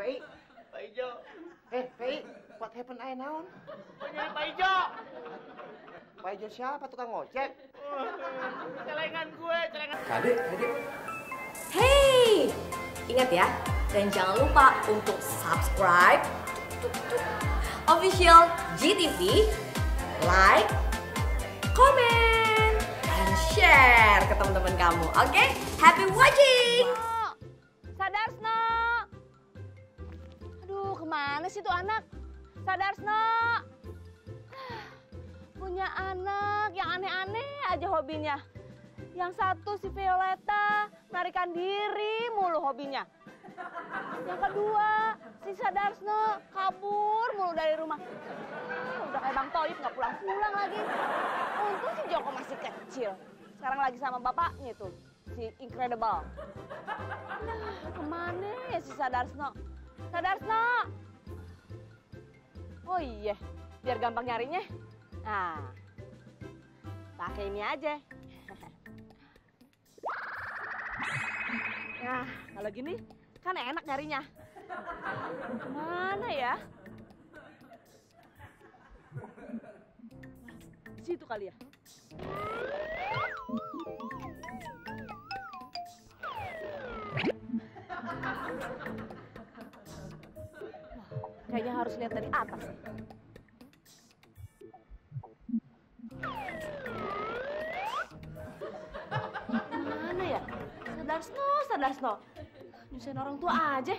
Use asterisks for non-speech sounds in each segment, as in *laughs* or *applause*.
Pei. Pak Ijo. Eh, Pei, what happened I naon? Nyari Pak Ijo. Pak Ijo siapa tukang ngojek? Celengan gue, celengan. Kade, kade. Hey, ingat ya, dan jangan lupa untuk subscribe tuk, tuk, tuk, official GTV, like, comment, and share ke teman-teman kamu. Oke, happy watching. Ke mana sih tuh anak? Sadarsno. Punya anak yang aneh-aneh aja hobinya. Yang satu si Violeta, narikan diri mulu hobinya. Yang kedua, si Sadarsno kabur mulu dari rumah. Ah, Udah kayak Bang Toib nggak pulang-pulang lagi. Untung si Joko masih kecil. Sekarang lagi sama bapaknya tuh, si Incredible. Nah, ke mana ya si Sadarsno? Sadarsno! Oh iya, biar gampang nyarinya. Nah, pakai ini aja. *laughs* Nah, kalau gini kan enak nyarinya. Mana ya? Situ kali ya. Kayaknya harus lihat dari atas. Mana ya? Sadarsno, Sadarsno. Nyusahin orang tua aja.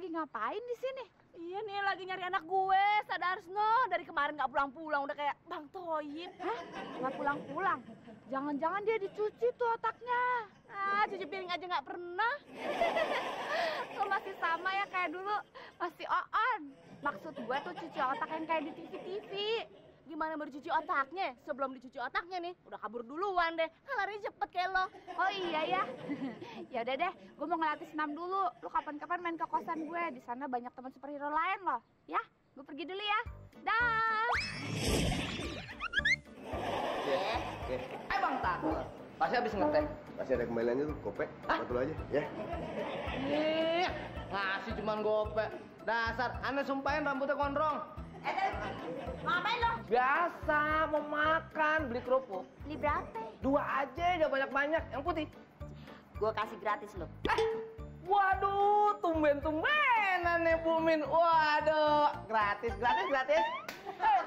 Lagi ngapain di sini? Iya nih lagi nyari anak gue, Sadarsno. Dari kemarin nggak pulang-pulang, udah kayak Bang Toyib. Hah? Nggak pulang-pulang? Jangan-jangan dia dicuci tuh otaknya. Ah, cuci piring aja nggak pernah. *laughs* Lo masih sama ya kayak dulu, masih on. Maksud gue tuh cuci otak yang kayak di TV-TV. Gimana baru cuci otaknya? Sebelum dicuci otaknya nih, udah kabur duluan deh. Kan larinya cepet kayak lo. Oh iya ya. *laughs* ya udah deh, gue mau ngelatih senam dulu. Lu kapan-kapan main ke kosan gue. Di sana banyak teman superhero lain loh. Ya, gue pergi dulu ya. Dah. Oke. Eh Bang Tak. Pasti habis ngeteh. Masih ada kembaliannya tuh, kope. Betul aja, ya. Ih, ngasih cuman gope. Dasar, aneh sumpahin rambutnya gondrong. Eh, ngapain lo? Biasa, mau makan, beli kerupuk. Beli berapa? Dua aja, jangan banyak-banyak. Yang putih. Gue kasih gratis lo. Eh, waduh, tumben-tumben aneh Bumin. Waduh, gratis, gratis, gratis.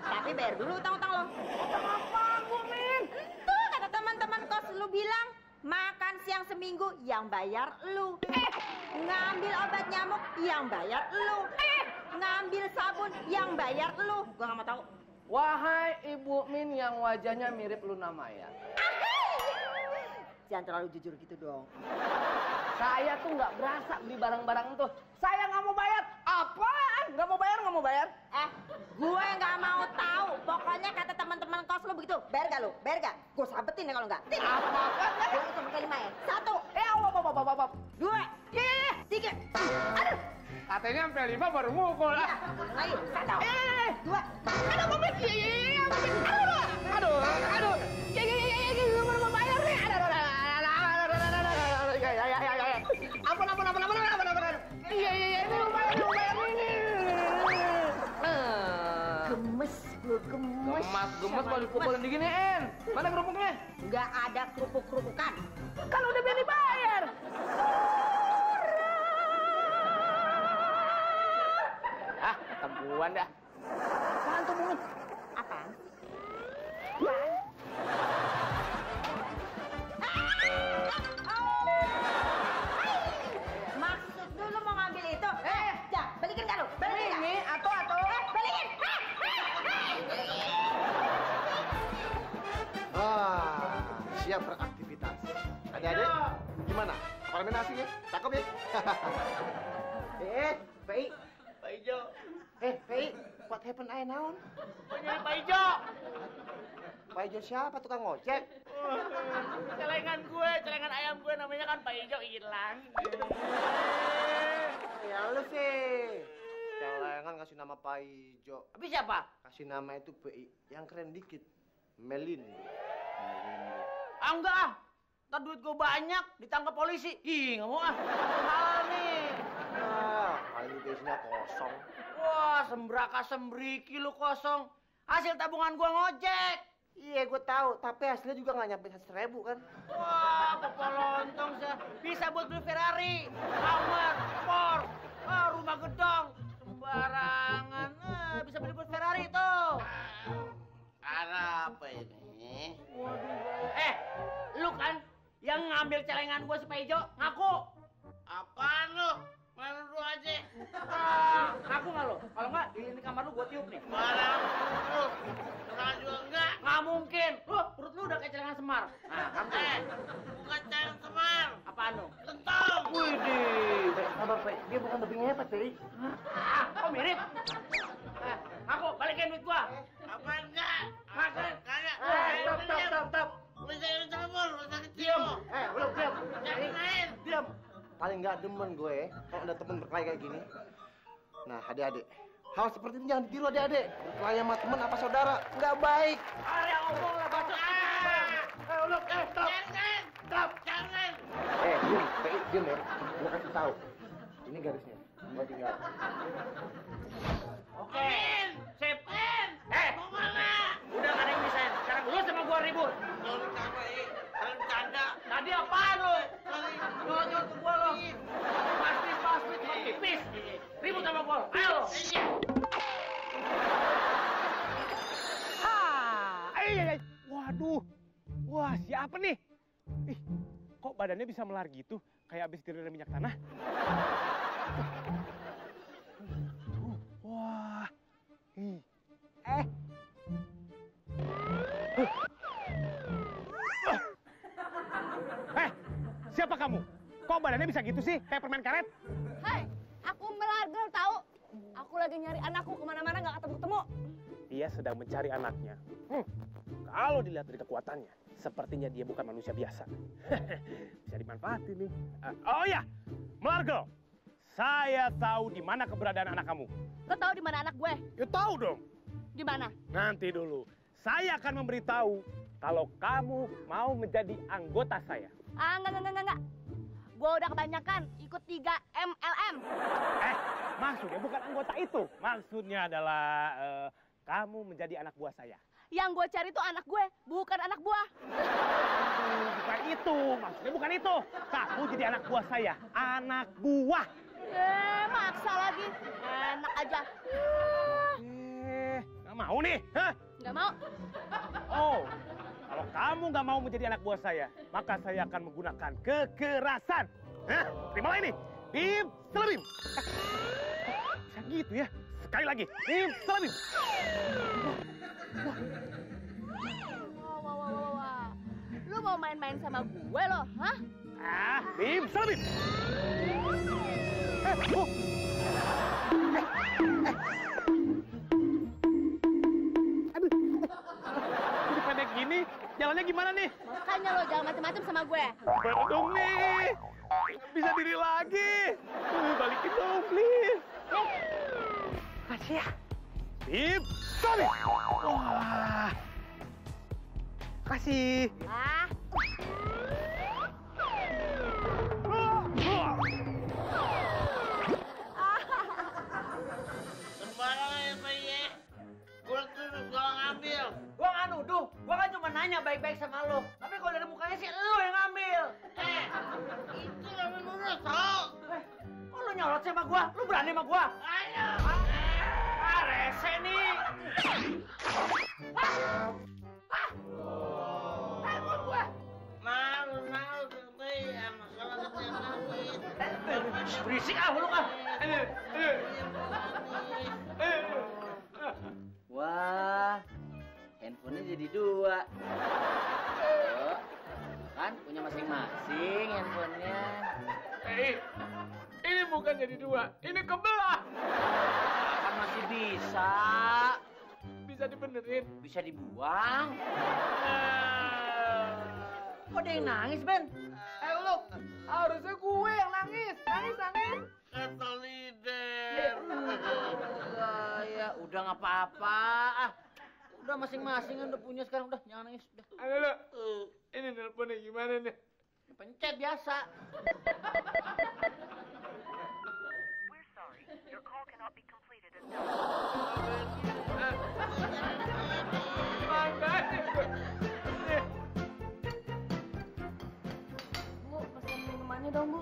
Tapi bayar dulu utang-utang lo. Utang apa, Bumin? Tuh kata teman-teman kos lu bilang makan siang seminggu yang bayar lu. Eh, ngambil obat nyamuk yang bayar lu. Eh, ngambil sabun yang bayar lu. Gua nggak mau tahu. Wahai Ibu Min yang wajahnya mirip Luna Maya. Jangan terlalu jujur gitu dong. Saya tuh nggak berasa beli barang-barang itu. Saya nggak mau bayar. Apaan? Nggak mau bayar, nggak mau bayar. Eh, gue nggak mau tahu. Pokoknya kata teman-teman kos lu begitu. Bayar gak lu? Bayar gak? Gue sabetin ya kalau nggak. Apaan? Gue hitung ya. Satu, Eh, apa, apa, apa, apa, apa. dua, Katanya sampai lima baru mukul. Iya, ayo, satu, dua. Aduh, komplit. Iya, iya, iya. Aduh, aduh, aduh. Iya, iya, iya, iya, iya, baru mau bayar nih. Aduh, aduh, aduh, aduh, aduh, aduh, aduh, aduh, aduh, iya, iya. aduh, ampun, ampun, ampun, ampun, ampun, ampun. Iya, iya, iya, ini mau bayar, mau bayar ini. Gemes, gue gemes. Gemas, gemes, dipukulin begini, En. Mana kerupuknya? Enggak ada kerupuk-kerupukan. Kan udah biar dibayar. Ketempuan dah. Apaan tuh mulut? Apaan? Maksud dulu mau ngambil itu? Eh, ya, balikin kan lu? Balikin? Ini atau atau? Eh, balikin! Eh, eh, eh. Ah, siap beraktivitas. Adik-adik, gimana? Apartemen asik ya? Cakep ya? Eh, Pei. I naon? Nyari Pak Ijo. Pak Ijo siapa tukang ojek? Celengan gue, celengan ayam gue namanya kan Pak Ijo hilang. Ya lu sih. Celengan kasih nama Pak Ijo. Tapi siapa? Kasih nama itu PI yang keren dikit. Melin. Ah enggak ah. Ntar duit gue banyak, ditangkap polisi. Ih, nggak mau ah. Halal nih. Ah, kali juga isinya kosong. Wah, sembraka sembriki lu kosong. Hasil tabungan gua ngojek. Iya, gue tahu. Tapi hasilnya juga nggak nyampe seratus ribu kan? Wah, kepolontong sih. Bisa buat beli Ferrari, Hummer, Ford, ah, rumah gedong. Sembarangan. Ah, bisa beli buat Ferrari tuh. Ada apa ini? Eh, lu kan yang ngambil celengan gua si Pak Ijo, ngaku. Apaan lu? Aja. Ah, ngaku nggak lu? Kalau nggak, di ini kamar lu gua tiup nih. Barang lu. Kenal juga enggak? Nggak mungkin. Lu, perut lu udah kayak celengan semar. Nah, kamu. Eh, bukan cang semar. Apaan lu? Kentong. Widih. Sabar, Pak. Dia bukan lebih hebat, Pak. Ah, kok mirip? Eh, aku balikin duit gua. Apa enggak? Makan. Kagak. Eh, stop, stop, stop, stop. Lu jangan cabul, lu sakit Diam. Eh, belum diam. Jangan main. Diam. Paling nggak demen gue kalau ada temen berkelahi kayak gini. Nah, adik-adik. Hal seperti ini jangan ditiru adik-adik. Berkelahi sama temen apa saudara. Nggak baik. Area omong lah bacot. Eh, uluk. Eh, stop. Jangan. Stop. Jangan. Eh, diam. Pak, diam ya. Gue kasih tahu. Ini garisnya. Gue tinggal. Oke. Sip. Men. Eh, Mau mana? udah gak ada yang bisa. Sekarang lu sama gua ribut. Lu Tadi apaan? Kali. Nyolot ke gua lo. Pasti pasti tipis. Ribut sama gua. Ayo lo. Iya. Ay, ay. Waduh, wah siapa nih? Ih, kok badannya bisa melar gitu? Kayak habis direndam minyak tanah. Kamu? Kok badannya bisa gitu sih? Kayak permen karet? Hai, aku melargel tahu. Aku lagi nyari anakku ke mana-mana nggak ketemu-ketemu. Dia sedang mencari anaknya. Hmm, kalau dilihat dari kekuatannya, sepertinya dia bukan manusia biasa. *laughs* Bisa dimanfaatin nih. Eh, oh ya, Melargo, saya tahu di mana keberadaan anak kamu. Lo tahu di mana anak gue? Ya tahu dong. Di mana? Nanti dulu, saya akan memberitahu kalau kamu mau menjadi anggota saya. Ah, enggak, enggak, enggak, enggak. Gue udah kebanyakan ikut 3 MLM. Eh, maksudnya bukan anggota itu. Maksudnya adalah eh, kamu menjadi anak buah saya. Yang gue cari tuh anak gue, bukan anak buah. Bukan itu, maksudnya bukan itu. Kamu jadi anak buah saya, anak buah. Eh, maksa lagi. Enak aja. Uh, Eh, nggak mau nih, hah? Nggak mau. Oh, kalau kamu nggak mau menjadi anak buah saya, maka saya akan menggunakan kekerasan. Hah? Terimalah ini. Bim, selebim. Eh, Bisa gitu ya. Sekali lagi. Bim, selebim. Wah, wah, wah, wah, wah. Lu mau main-main sama gue loh, hah? Ah, bim, selebim. Eh, oh. Aduh. Jalannya gimana nih? Makanya lo jangan macem-macem sama gue. Baru dong nih. Bisa diri lagi. Uh, Balikin dong, please. Kasih ya. Bim, selebim. Wah. Kasih. Ah, cuma nanya baik-baik sama lo. Tapi kalau dari mukanya sih lo yang ngambil. Eh, itu namanya lurus, tau? Eh, kok lo nyolot sama gua? Lo berani sama gua? Ayo. Ah, rese nih. Ah! Ah! Telepon gua. Malu, malu, tapi ya masalah ketemu lagi. Eh, shh, Berisik ah lu ah. Eh, eh, eh. Handphonenya jadi dua. Oh, kan punya masing-masing handphonenya. Eh, ini bukan jadi dua, ini kebelah. Kan masih Bisa. Bisa dibenerin. Bisa dibuang. Kok ada yang nangis, Ben? Eh lu, harusnya gue yang nangis. Nangis, nangis. Kata lider. Enggak, ya udah nggak apa-apa. Ah, udah masing-masing kan udah punya sekarang udah jangan nangis udah. Ayo lu, ini nelponnya gimana nih? Pencet biasa. Bu, pesan minumannya dong, Bu.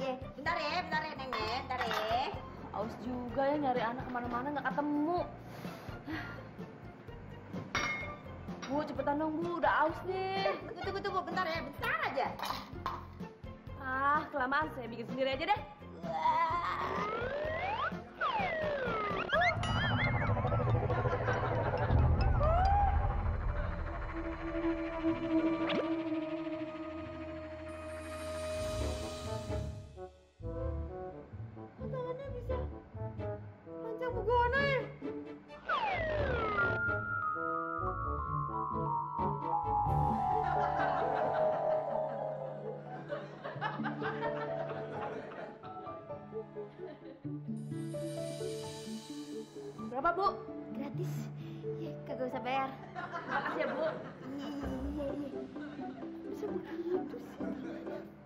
Iya, bentar ya, bentar ya, Neng ya, bentar ya. Aus juga ya nyari anak ke mana-mana nggak ketemu. Bu, cepetan dong, Bu. Udah aus nih. Tunggu, tunggu, tunggu, bentar ya, bentar aja. Ah, kelamaan. Saya bikin sendiri aja deh. Tangannya Usah bayar. Makasih ya, Bu. Iya, iya, iya. Bisa begitu sih.